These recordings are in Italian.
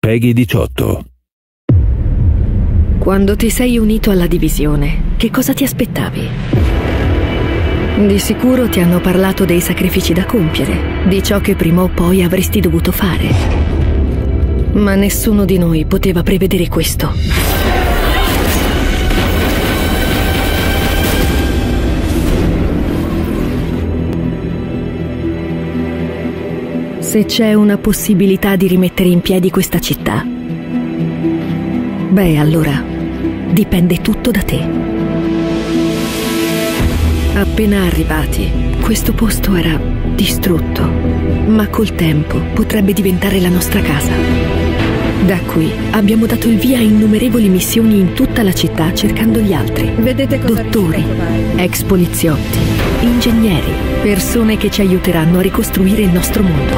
Peggy 18. Quando ti sei unito alla divisione, che cosa ti aspettavi? Di sicuro ti hanno parlato dei sacrifici da compiere, di ciò che prima o poi avresti dovuto fare. Ma nessuno di noi poteva prevedere questo. Se c'è una possibilità di rimettere in piedi questa città, beh allora dipende tutto da te. Appena arrivati, questo posto era distrutto, ma col tempo potrebbe diventare la nostra casa. Da qui abbiamo dato il via a innumerevoli missioni in tutta la città cercando gli altri. Vedete cosa Dottori, ex poliziotti, ingegneri, persone che ci aiuteranno a ricostruire il nostro mondo.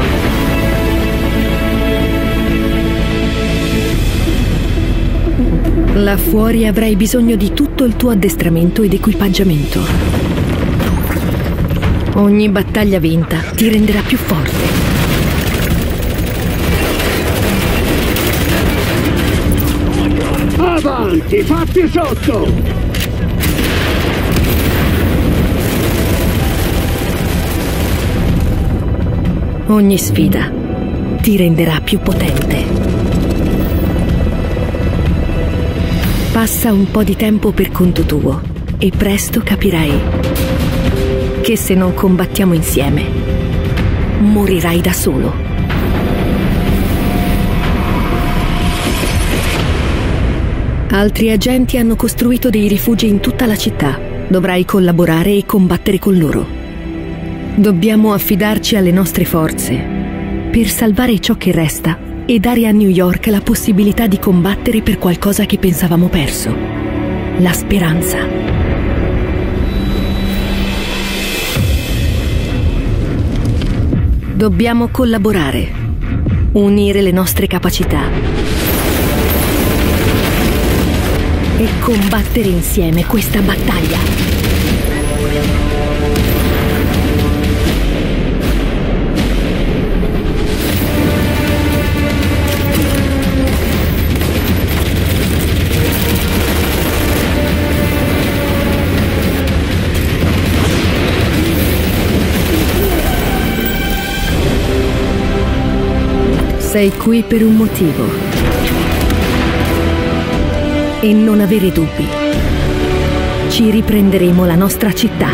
Là fuori avrai bisogno di tutto il tuo addestramento ed equipaggiamento. Ogni battaglia vinta ti renderà più forte. Avanti, fatti sotto! Ogni sfida ti renderà più potente. Passa un po' di tempo per conto tuo e presto capirai che se non combattiamo insieme, morirai da solo. Altri agenti hanno costruito dei rifugi in tutta la città. Dovrai collaborare e combattere con loro. Dobbiamo affidarci alle nostre forze per salvare ciò che resta e dare a New York la possibilità di combattere per qualcosa che pensavamo perso. La speranza. Dobbiamo collaborare, unire le nostre capacità e combattere insieme questa battaglia. Sei qui per un motivo. E non avere dubbi. Ci riprenderemo la nostra città.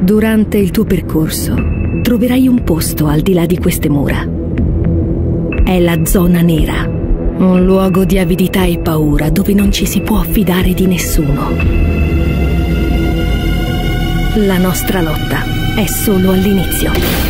Durante il tuo percorso troverai un posto al di là di queste mura. È la zona nera. Un luogo di avidità e paura dove non ci si può fidare di nessuno. La nostra lotta è solo all'inizio.